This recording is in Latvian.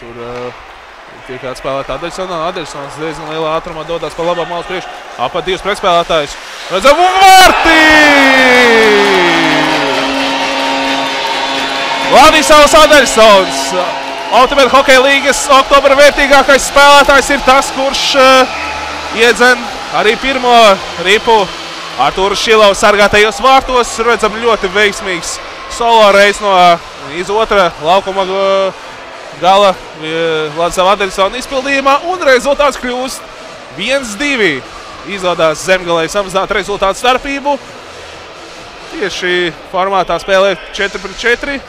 Tur uh, tiek atspēlēta Adersona. Adersons diezgan lielā ātrumā dodas pa labā malas priekšu. Apat divas pretspēlētājus. Redzam, un vārti! Vladislavs Adersons. Ultimate Hokeja līgas oktobra vērtīgākais spēlētājs ir tas, kurš uh, iedzen arī pirmo ripu Artūra Šilovs sargātajos vārtos. Redzam, ļoti veiksmīgs solo reiz no iz otra laukuma uh, gala uh, Vladislava Adersona izpildījumā. Un rezultāts kļūst 1-2. Izdodas zemgalē samazināt rezultātu starpību. Tieši formātā spēlē 4 pret 4.